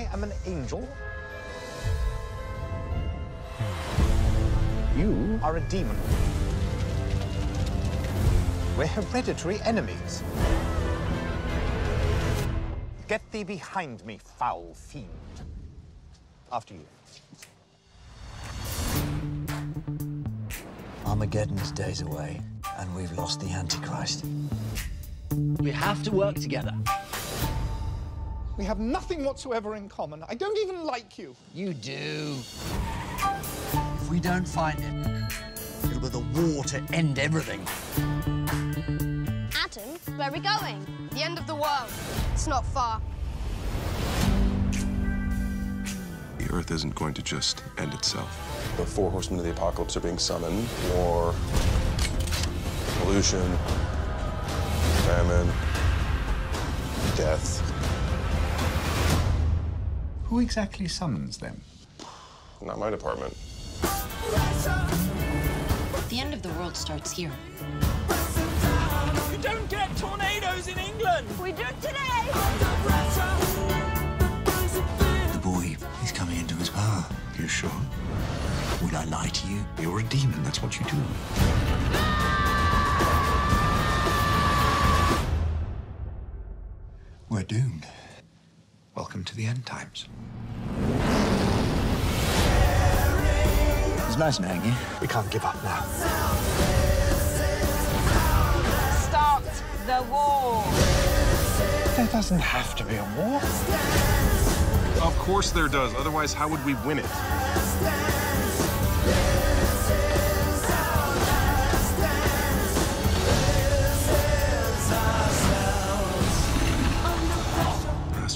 I am an angel. You are a demon. We're hereditary enemies. Get thee behind me, foul fiend. After you. Armageddon's days away, and we've lost the Antichrist. We have to work together. We have nothing whatsoever in common. I don't even like you. You do. If we don't find it, it'll be the war to end everything. Adam, where are we going? The end of the world. It's not far. The Earth isn't going to just end itself. The four horsemen of the apocalypse are being summoned. War, pollution, famine, death. Who exactly summons them? Not my department. The end of the world starts here. You don't get tornadoes in England! We do today! The boy, he's coming into his power. You sure? Would I lie to you? You're a demon, that's what you do. We're doomed. Welcome to the end times. It's nice knowing you. We can't give up now. Start the war! There doesn't have to be a war. Of course there does. Otherwise, how would we win it?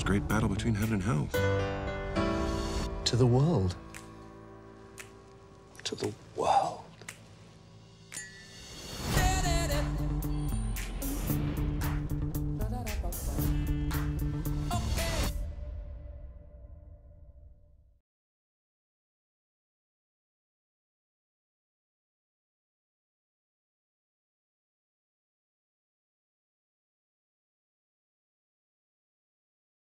Great battle between heaven and hell. To the world. To the world.